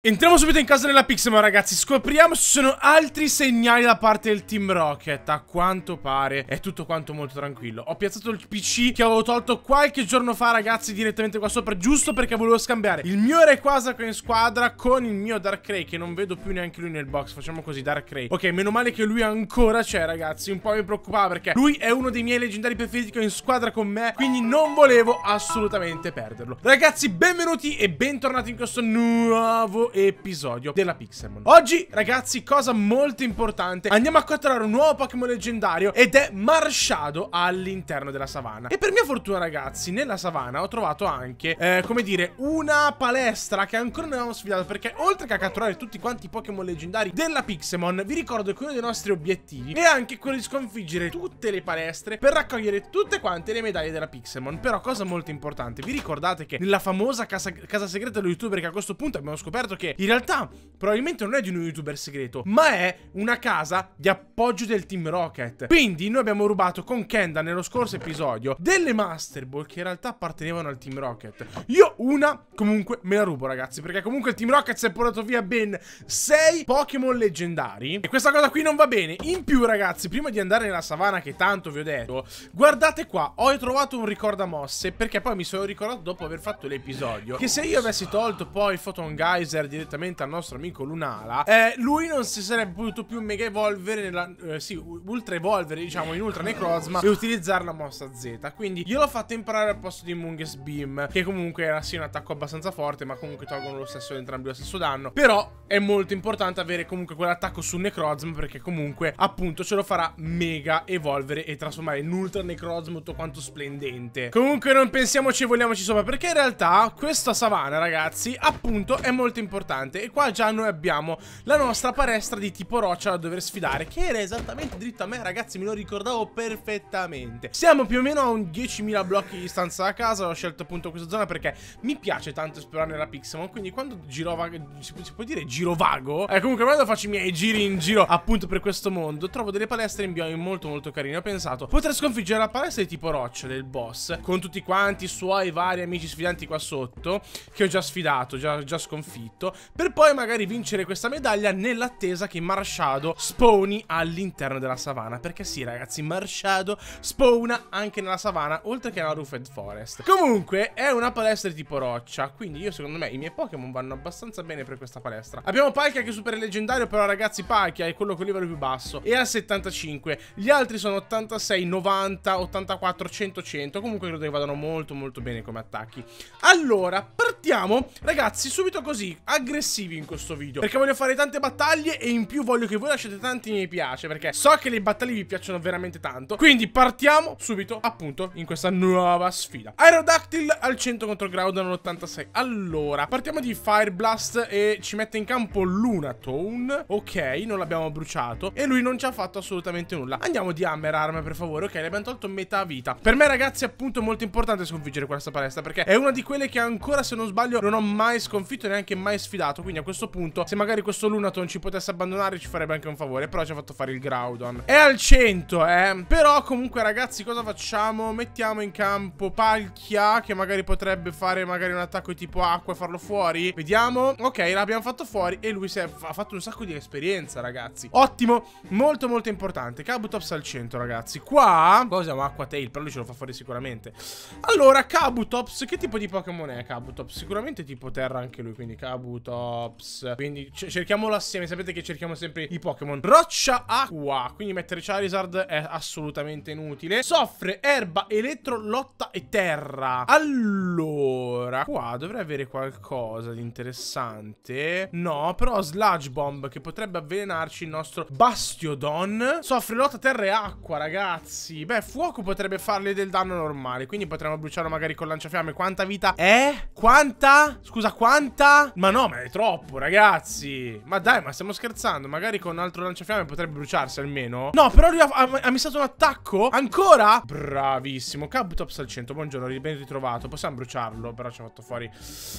Entriamo subito in casa della Pixelmon ragazzi. Scopriamo se ci sono altri segnali da parte del Team Rocket. A quanto pare è tutto quanto molto tranquillo. Ho piazzato il PC che avevo tolto qualche giorno fa ragazzi Direttamente qua sopra Giusto perché volevo scambiare il mio Rayquaza in squadra Con il mio Darkrai Che non vedo più neanche lui nel box. Facciamo così Darkrai Ok meno male che lui ancora c'è ragazzi. Un po' mi preoccupava perché lui è uno dei miei leggendari preferiti Che ho in squadra con me Quindi non volevo assolutamente perderlo. Ragazzi benvenuti e bentornati in questo nuovo episodio della Pixelmon Oggi ragazzi cosa molto importante Andiamo a catturare un nuovo Pokémon leggendario Ed è Marshado all'interno della savana. E per mia fortuna ragazzi nella savana ho trovato anche eh, Come dire una palestra che ancora non avevamo sfidato Perché oltre che a catturare tutti quanti i Pokémon leggendari della Pixelmon Vi ricordo che uno dei nostri obiettivi è anche quello di sconfiggere tutte le palestre Per raccogliere tutte quante le medaglie della Pixelmon Però cosa molto importante Vi ricordate che nella famosa casa, casa segreta dello youtuber che a questo punto abbiamo scoperto che in realtà probabilmente non è di un youtuber segreto, ma è una casa di appoggio del Team Rocket. Quindi noi abbiamo rubato con Kenda nello scorso episodio delle Master Ball che in realtà appartenevano al Team Rocket. Io una comunque me la rubo ragazzi, perché comunque il Team Rocket si è portato via ben 6 Pokémon leggendari e questa cosa qui non va bene. In più ragazzi, prima di andare nella savana che tanto vi ho detto, guardate qua, ho trovato un ricordamosse perché poi mi sono ricordato dopo aver fatto l'episodio che se io avessi tolto poi Photon Geyser direttamente al nostro amico Lunala, eh, lui non si sarebbe potuto più mega evolvere nella, eh, sì, ultra evolvere diciamo in Ultra Necrozma e utilizzare la mossa Z. Quindi io l'ho fatto imparare al posto di Mungus Beam, che comunque era sì un attacco abbastanza forte, ma comunque tolgono lo stesso entrambi lo stesso danno. Però è molto importante avere comunque quell'attacco su Necrozma perché comunque appunto ce lo farà mega evolvere e trasformare in Ultra Necrozma tutto quanto splendente. Comunque non pensiamoci e vogliamoci sopra perché in realtà questa savana ragazzi appunto è molto importante e qua già noi abbiamo la nostra palestra di tipo roccia da dover sfidare che era esattamente dritto a me ragazzi me lo ricordavo perfettamente. Siamo più o meno a un 10.000 blocchi di distanza da casa ho scelto appunto questa zona perché mi piace tanto esplorare nella Pixelmon quindi quando girovago si, si può dire girovago eh, comunque quando faccio i miei giri in giro appunto per questo mondo trovo delle palestre in biomi molto molto carine. Ho pensato potrei sconfiggere la palestra di tipo roccia del boss con tutti quanti i suoi vari amici sfidanti qua sotto che ho già sfidato già, già sconfitto per poi magari vincere questa medaglia nell'attesa che Marshado spawni all'interno della savana. Perché sì ragazzi Marshado spawna anche nella savana oltre che nella Roofed Forest. Comunque è una palestra di tipo roccia quindi io secondo me i miei Pokémon vanno abbastanza bene per questa palestra. Abbiamo Palkia che è super leggendario però ragazzi Palkia è quello con il livello più basso e al 75 gli altri sono 86 90 84 100 100 comunque credo che vadano molto molto bene come attacchi. Allora partiamo ragazzi subito così aggressivi in questo video. Perché voglio fare tante battaglie e in più voglio che voi lasciate tanti mi piace Perché so che le battaglie vi piacciono veramente tanto. Quindi partiamo subito appunto in questa nuova sfida. Aerodactyl al 100 contro Groudon all'86 Allora partiamo di Fire Blast e ci mette in campo Lunatone Ok non l'abbiamo bruciato E lui non ci ha fatto assolutamente nulla. Andiamo di Hammer Arm per favore. Ok le abbiamo tolto metà vita. Per me ragazzi appunto è molto importante sconfiggere questa palestra Perché è una di quelle che ancora se non sbaglio non ho mai sconfitto e neanche mai sfidato. Quindi a questo punto se magari questo Lunaton ci potesse abbandonare ci farebbe anche un favore. Però ci ha fatto fare il Groudon. È al 100 eh. Però comunque ragazzi cosa facciamo? Mettiamo in campo Palkia Che magari potrebbe fare magari un attacco tipo acqua e farlo fuori. Vediamo. Ok l'abbiamo fatto fuori e lui è, ha fatto un sacco di esperienza ragazzi. Ottimo. Molto molto importante. Kabutops al 100 ragazzi. Qua Qua usiamo Acqua Tail Però lui ce lo fa fuori sicuramente. Allora Kabutops Che tipo di Pokémon è Kabutops? Sicuramente tipo terra anche lui Quindi Kabutops Quindi cerchiamolo assieme Sapete che cerchiamo sempre i Pokémon. Roccia acqua Quindi mettere Charizard è assolutamente inutile. Soffre erba, elettro, lotta e terra. Allora Qua dovrei avere qualcosa di interessante. No però Sludge Bomb Che potrebbe avvelenarci il nostro Bastiodon. Soffre lotta, terra e acqua ragazzi. Beh fuoco potrebbe farle del danno normale Quindi potremmo bruciarlo magari con lanciafiamme. Quanta vita è? Quanta? Scusa quanta? Ma no ma è troppo ragazzi. Ma dai ma stiamo scherzando. Magari con un altro lanciafiamme potrebbe bruciarsi almeno. No però lui ha, ha, ha missato un attacco. Ancora? Bravissimo. Kabutops al 100 Buongiorno ben ritrovato. Possiamo bruciarlo Però ci ha fatto fuori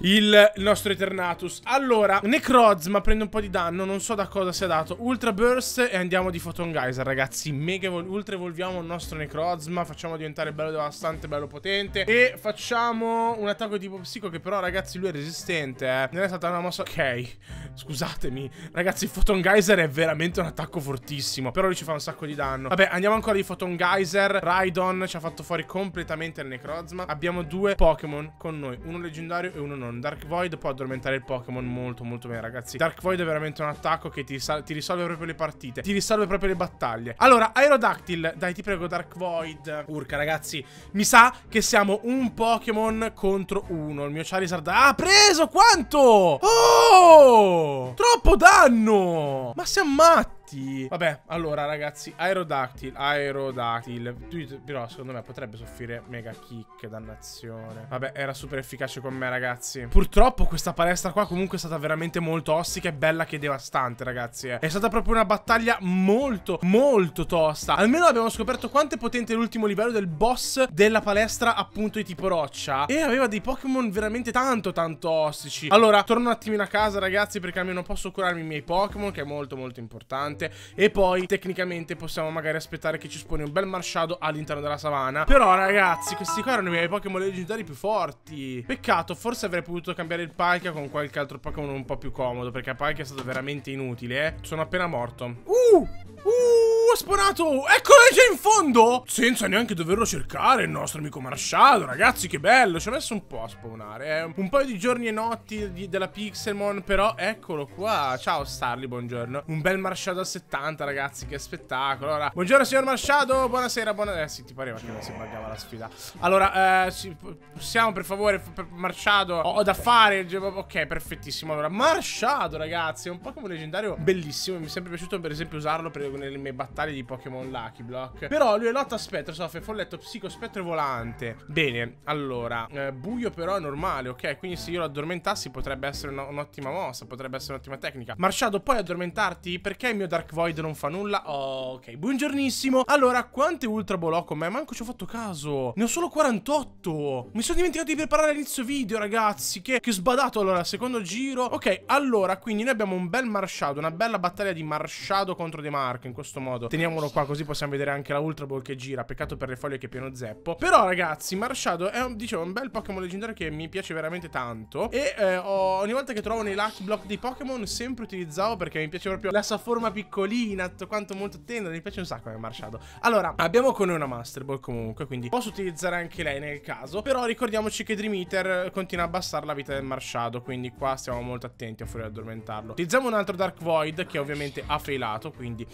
il, il nostro Eternatus. Allora Necrozma prende un po' di danno. Non so da cosa sia dato. Ultra Burst E andiamo di Photon Geyser ragazzi. Mega Ultra evolviamo il nostro Necrozma Facciamo diventare bello devastante Bello potente. E facciamo un attacco tipo psico Che però ragazzi lui è resistente eh. Non è stata una mossa... Ok, scusatemi. Ragazzi, il Photon Geyser è veramente un attacco fortissimo. Però lui ci fa un sacco di danno. Vabbè, andiamo ancora di Photon Geyser. Raidon ci ha fatto fuori completamente il Necrozma. Abbiamo due Pokémon con noi. Uno leggendario e uno non. Dark Void può addormentare il Pokémon molto molto bene, ragazzi. Dark Void è veramente un attacco che ti, ti risolve proprio le partite. Ti risolve proprio le battaglie. Allora, Aerodactyl. Dai, ti prego, Dark Void. Urca, ragazzi. Mi sa che siamo un Pokémon contro uno. Il mio Charizard ha preso quanto? Oh! Troppo danno! Ma siamo matti! Matti. Vabbè, allora ragazzi, Aerodactyl, Aerodactyl. Però secondo me potrebbe soffrire mega kick, dannazione. Vabbè, era super efficace con me ragazzi. Purtroppo questa palestra qua comunque è stata veramente molto ostica e bella che devastante ragazzi. Eh. È stata proprio una battaglia molto, molto tosta. Almeno abbiamo scoperto quanto è potente l'ultimo livello del boss della palestra appunto di tipo roccia. E aveva dei Pokémon veramente tanto, tanto ostici. Allora, torno un attimino a casa ragazzi perché almeno posso curarmi i miei Pokémon che è molto, molto importante niente E poi tecnicamente possiamo magari aspettare che ci sponi un bel marsciado all'interno della savana. Però ragazzi questi qua erano i miei Pokémon leggendari più forti. Peccato forse avrei potuto cambiare il Palkia con qualche altro Pokémon un po' più comodo Perché Palkia è stato veramente inutile eh. Sono appena morto. Uh! Uh, ho spawnato! Eccolo già in fondo! Senza neanche doverlo cercare, il nostro amico Marsciado, ragazzi, che bello! Ci ha messo un po' a spawnare, eh. Un paio di giorni e notti di, della Pixelmon, però eccolo qua. Ciao Starly, buongiorno. Un bel Marsciado a 70, ragazzi, che spettacolo. Allora, buongiorno signor Marsciado, buonasera, buonasera. Eh sì, ti pareva che non si buggava la sfida. Allora, eh, sì, possiamo per favore, per ho, ho da fare. Ok, perfettissimo. Allora, Marsciado, ragazzi, è un Pokémon leggendario bellissimo. Mi è sempre piaciuto, per esempio, usarlo per nelle mie battaglie di Pokémon Lucky Block. Però lui è lotta spettro, soffre folletto, psico, spettro e volante. Bene, allora, eh, buio però è normale, ok? Quindi se io lo addormentassi potrebbe essere un'ottima mossa, potrebbe essere un'ottima tecnica. Marciado, puoi addormentarti? Perché il mio Dark Void non fa nulla? Oh, ok, buongiornissimo. Allora, quante Ultra ho con me? Manco ci ho fatto caso. Ne ho solo 48. Mi sono dimenticato di preparare l'inizio video, ragazzi. Che, che sbadato allora, secondo giro. Ok, allora, quindi noi abbiamo un bel Marshado, una bella battaglia di Marshado contro De Marco in questo modo. Teniamolo qua così possiamo vedere anche la Ultra Ball che gira. Peccato per le foglie che è pieno zeppo. Però ragazzi, Marshado è un, dicevo, un bel Pokémon leggendario che mi piace veramente tanto. E eh, ogni volta che trovo nei Lucky Block dei Pokémon sempre utilizzavo perché mi piace proprio la sua forma piccolina, tutto quanto molto tenera. Mi piace un sacco come Marshado. Allora, abbiamo con noi una Master Ball comunque, quindi posso utilizzare anche lei nel caso. Però ricordiamoci che Dream Eater continua a abbassare la vita del Marshado, quindi qua stiamo molto attenti a fuori addormentarlo. Utilizziamo un altro Dark Void che ovviamente ha failato, quindi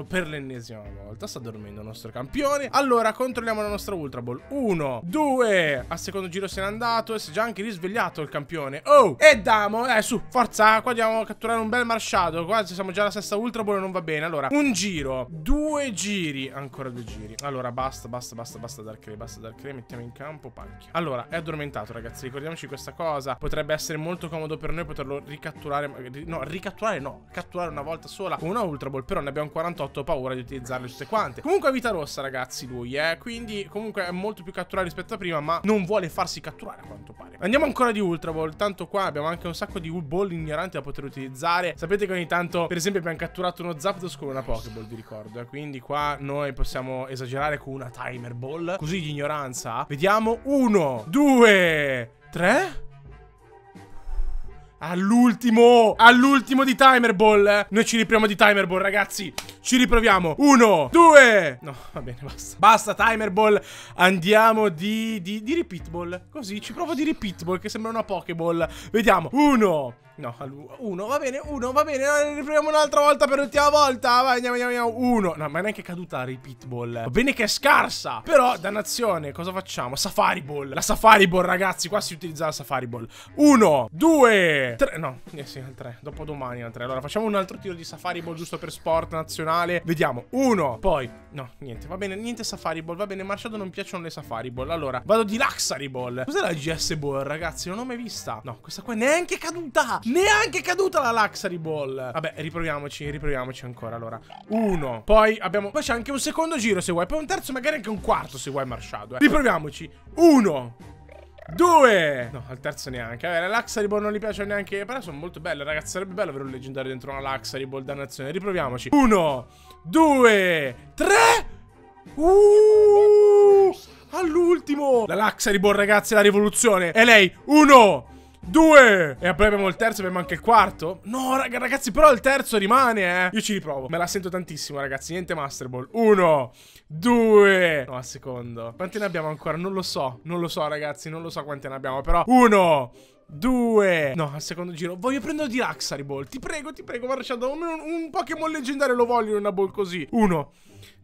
riutilizziamolo per l'ennesima volta. Sta dormendo il nostro campione. Allora, controlliamo la nostra Ultra Ball. Uno, due. Al secondo giro se n'è andato e si è già anche risvegliato il campione. Oh! E damo, eh, su, forza. Qua a catturare un bel marsciato. Qua siamo già alla sesta Ultra Ball non va bene. Allora, un giro, due giri, ancora due giri. Allora, basta, basta, basta, basta Dark Ray, basta Dark Ray. Mettiamo in campo Palkia. Allora, è addormentato, ragazzi. Ricordiamoci questa cosa. Potrebbe essere molto comodo per noi poterlo ricatturare. No, ricatturare no. Catturare una volta sola con una Ultra Ball. Però ne abbiamo 48, ho paura di utilizzarle tutte quante. Comunque ha vita rossa, ragazzi, lui, eh. Quindi comunque è molto più catturato rispetto a prima, ma non vuole farsi catturare a quanto pare. Andiamo ancora di Ultra Ball. Tanto qua abbiamo anche un sacco di ball ignoranti da poter utilizzare. Sapete che ogni tanto, per esempio, abbiamo catturato uno Zapdos con una Pokéball, vi ricordo. Eh? Quindi qua noi possiamo esagerare con una Timer Ball. Così di ignoranza. Vediamo. Uno, due, tre. All'ultimo All'ultimo di Timer Ball Noi ci riproviamo di Timer Ball ragazzi Ci riproviamo. Uno Due. No va bene basta. Basta Timer Ball. Andiamo di, di, di Repeat Ball. Così ci provo di Repeat Ball Che sembra una Pokéball Vediamo. Uno. No, uno, va bene, uno, va bene. Riproviamo un'altra volta per l'ultima volta. Vai, andiamo, andiamo, andiamo. Uno, no, ma neanche caduta la repeat ball. Va bene che è scarsa. Però, dannazione, cosa facciamo? Safari ball. La safari ball, ragazzi, qua si utilizza la safari ball. Uno, due, tre. No, eh sì, al tre, dopo domani al tre. Allora, facciamo un altro tiro di safari ball giusto per sport nazionale Vediamo, uno, poi No, niente, va bene, niente safari ball Va bene, Marciado non piacciono le safari ball. Allora, vado di Luxury ball. Cos'è la GS ball, ragazzi? Non l'ho mai vista. No, questa qua è neanche caduta. Neanche caduta la Luxury Ball. Vabbè, riproviamoci, riproviamoci ancora Allora, uno. Poi abbiamo Poi c'è anche un secondo giro se vuoi. Poi un terzo, magari anche un quarto se vuoi Marsciado eh. Riproviamoci. Uno Due! No, al terzo neanche. Vabbè, la Luxury Ball non gli piace neanche Però sono molto belle, ragazzi. Sarebbe bello avere un leggendario dentro una Luxury Ball Dannazione Riproviamoci. Uno Due Tre! Uh! All'ultimo! La Luxury Ball, ragazzi, la rivoluzione. E lei? Uno due. E poi abbiamo il terzo, abbiamo anche il quarto. No, raga, ragazzi, però il terzo rimane, eh. Io ci riprovo. Me la sento tantissimo, ragazzi. Niente Master Ball. Uno, due. No, al secondo. Quante ne abbiamo ancora? Non lo so. Non lo so, ragazzi. Non lo so quante ne abbiamo. Però, uno. Due No, al secondo giro Voglio prendere di Luxury Ball Ti prego, ti prego Marciando un, un Pokémon leggendario lo voglio in una ball così Uno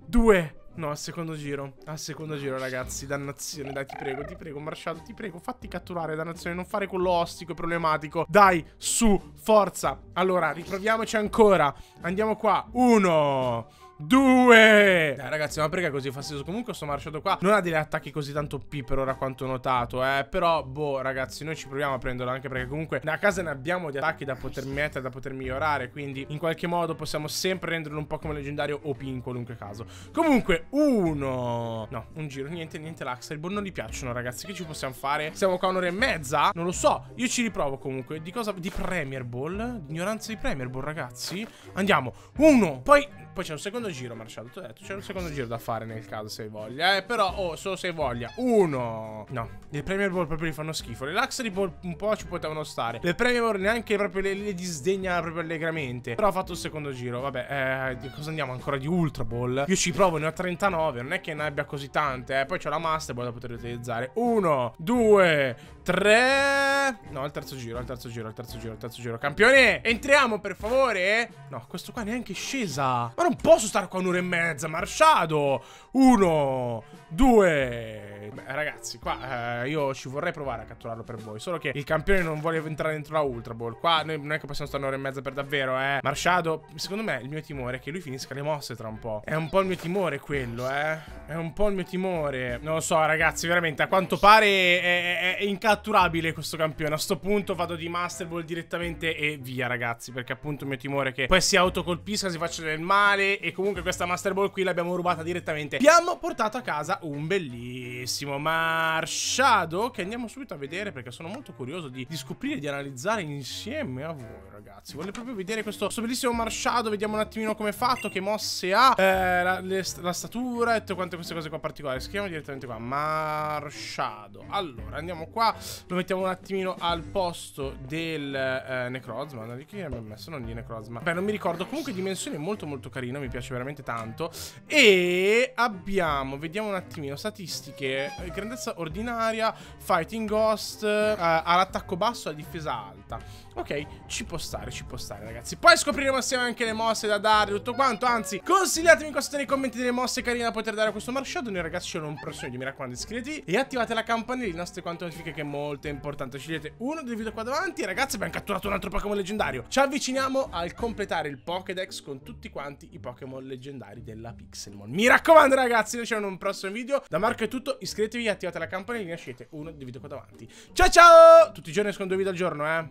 Due No, al secondo giro. Al secondo giro, ragazzi. Dannazione, dai, ti prego, ti prego, Marshadow, ti prego, fatti catturare, dannazione. Non fare quello ostico e problematico. Dai, su, forza. Allora, riproviamoci ancora. Andiamo qua. Uno. Due! Dai ragazzi ma perché è così fastidioso? Comunque sto marciato qua. Non ha degli attacchi così tanto P per ora quanto notato eh. Però boh ragazzi noi ci proviamo a prenderlo Anche perché comunque da casa ne abbiamo di attacchi da poter mettere Da poter migliorare. Quindi in qualche modo possiamo sempre renderlo un Pokémon leggendario OP in qualunque caso. Comunque uno! No un giro Niente niente Ball non gli piacciono ragazzi. Che ci possiamo fare? Siamo qua un'ora e mezza? Non lo so. Io ci riprovo comunque. Di cosa? Di Premier Ball? Ignoranza di Premier Ball ragazzi? Andiamo. Uno Poi poi c'è un secondo giro, Marcello. Ti ho detto, c'è un secondo giro da fare nel caso se hai voglia. Eh, però, oh, solo se hai voglia. Uno. No. Le Premier Ball proprio li fanno schifo. Le Luxury Ball un po' ci potevano stare. Le Premier Ball neanche proprio le, le disdegna proprio allegramente. Però ha fatto il secondo giro. Vabbè, eh, cosa andiamo ancora di Ultra Ball? Io ci provo, ne ho 39. Non è che ne abbia così tante. Eh. Poi c'ho la Master Ball da poter utilizzare. Uno, due, tre. No, al terzo giro, al terzo giro, al terzo giro, al terzo giro. Campione, entriamo per favore. No, questo qua neanche è scesa. Ma non posso stare qua un'ora e mezza, Marsciado. Uno, due. Beh, ragazzi, qua eh, io ci vorrei provare a catturarlo per voi. Solo che il campione non vuole entrare dentro la Ultra Ball. Qua noi non è che possiamo stare un'ora e mezza per davvero, eh. Marsciado, secondo me il mio timore è che lui finisca le mosse tra un po'. È un po' il mio timore quello, eh. È un po' il mio timore. Non lo so, ragazzi, veramente. A quanto pare è, è, è incatturabile questo campione. A sto punto vado di Master Ball direttamente e via, ragazzi. Perché appunto il mio timore è che poi si autocolpisca, si faccia del male. E comunque questa Master Ball qui l'abbiamo rubata direttamente. Abbiamo portato a casa un bellissimo Marshadow che andiamo subito a vedere perché sono molto curioso di, di scoprire, di analizzare insieme a voi ragazzi. Voglio proprio vedere questo, questo bellissimo Marshadow, vediamo un attimino come è fatto, che mosse ha eh, la, le, la, statura e tutte quante queste cose qua particolari. Scriviamo direttamente qua, Marshadow Allora, andiamo qua, lo mettiamo un attimino al posto del eh, Necrozma. Chi abbiamo messo? Non di Necrozma. Beh, non mi ricordo, comunque dimensioni molto molto carino, mi piace veramente tanto. E abbiamo, vediamo un attimino, statistiche, eh, grandezza ordinaria, fighting ghost, eh, all'attacco basso, alla difesa alta. Ok, ci può stare, ci può stare ragazzi. Poi scopriremo assieme anche le mosse da dare tutto quanto. Anzi, consigliatemi qua sotto nei commenti delle mosse carine da poter dare a questo Marshadow Noi ragazzi l'ho un prossimo mi raccomando iscrivetevi E attivate la campanella, nostre quante notifiche che è molto importante. Scegliete uno del video qua davanti. E ragazzi abbiamo catturato un altro Pokémon leggendario. Ci avviciniamo al completare il Pokédex con tutti quanti i Pokémon leggendari della Pixelmon. Mi raccomando ragazzi, noi ci vediamo in un prossimo video. Da Marco è tutto, iscrivetevi, attivate la campanella e scegliete uno del video qua davanti. Ciao ciao! Tutti i giorni escono due video al giorno eh